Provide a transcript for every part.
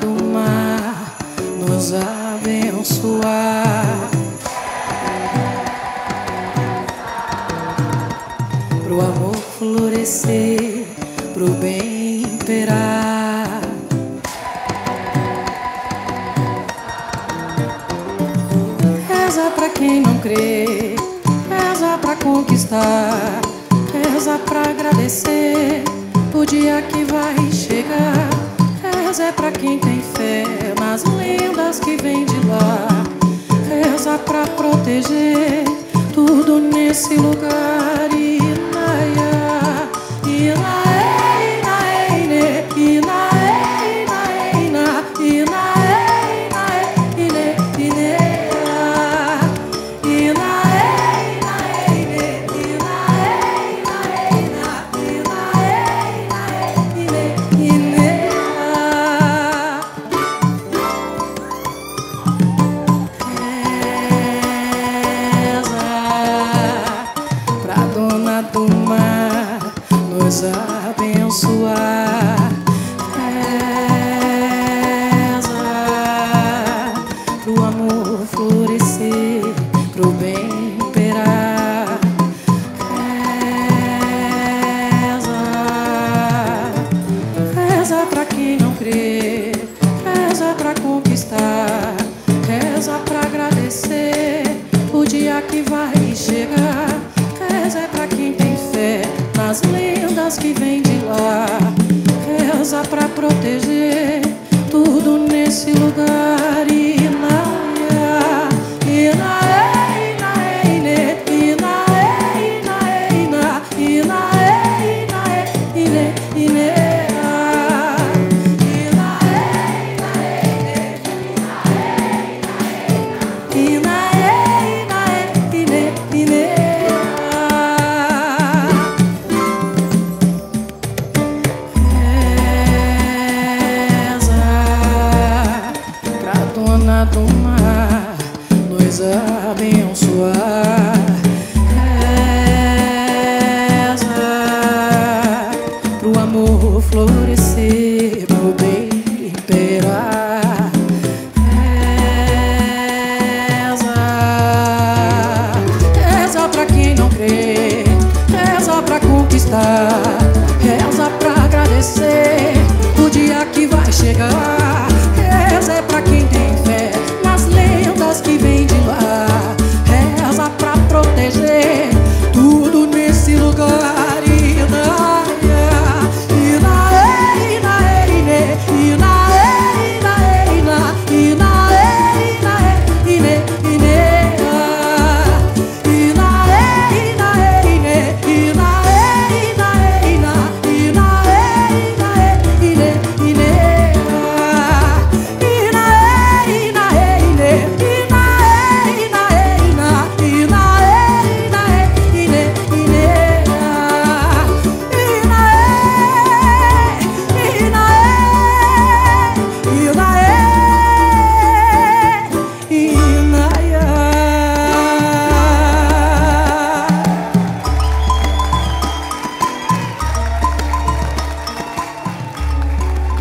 do mar nos abençoar. Pro amor florescer, pro bem imperar. Reza pra quem não crê, reza pra conquistar, reza pra agradecer o dia que vai chegar. Reza é pra quem tem fé nas lendas que vêm de lá. Reza pra proteger tudo nesse lugar. Nos abençoar. Reza pro amor florescer, pro bem imperar. Reza Reza pra quem não crê, reza pra conquistar, reza pra agradecer proteger tudo nesse lugar.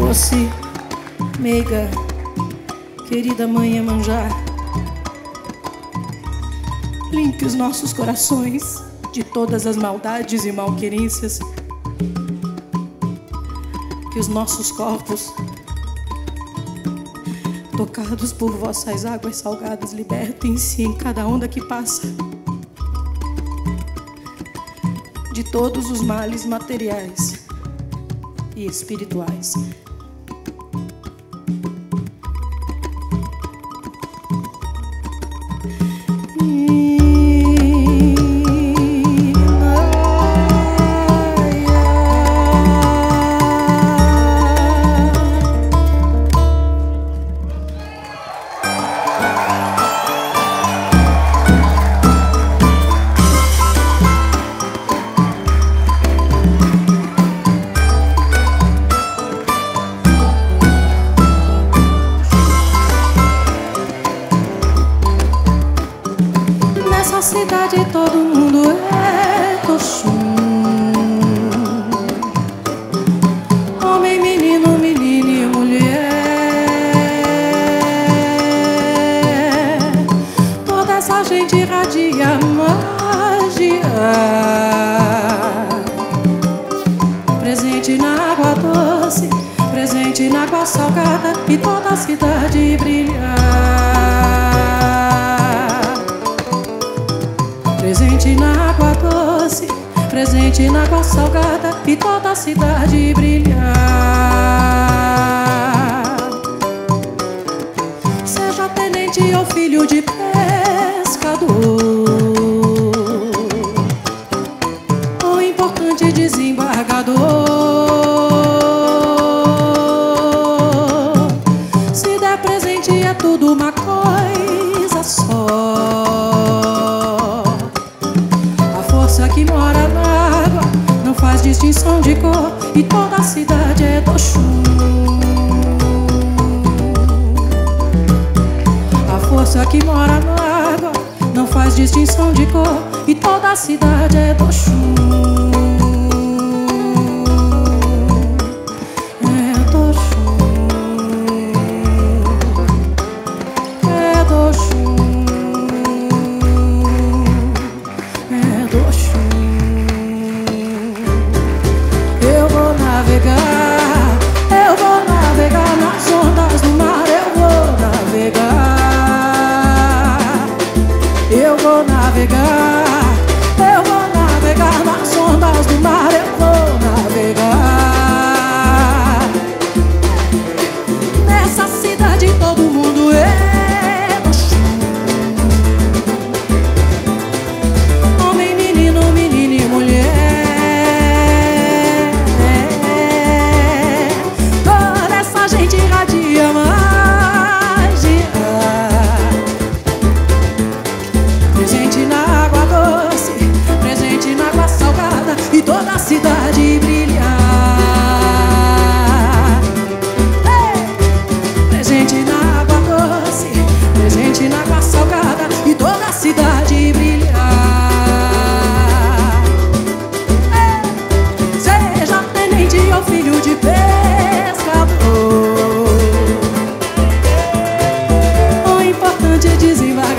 Doce, meiga, querida mãe Iemanjá, limpe os nossos corações de todas as maldades e malquerências, que os nossos corpos, tocados por vossas águas salgadas, libertem-se em cada onda que passa de todos os males materiais e espirituais. E toda a cidade brilhar. Presente na água doce, presente na água salgada e toda a cidade brilhar. Seja tenente ou filho de e toda a cidade é do. A força que mora na água não faz distinção de cor e toda a cidade é do chum. Força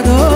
que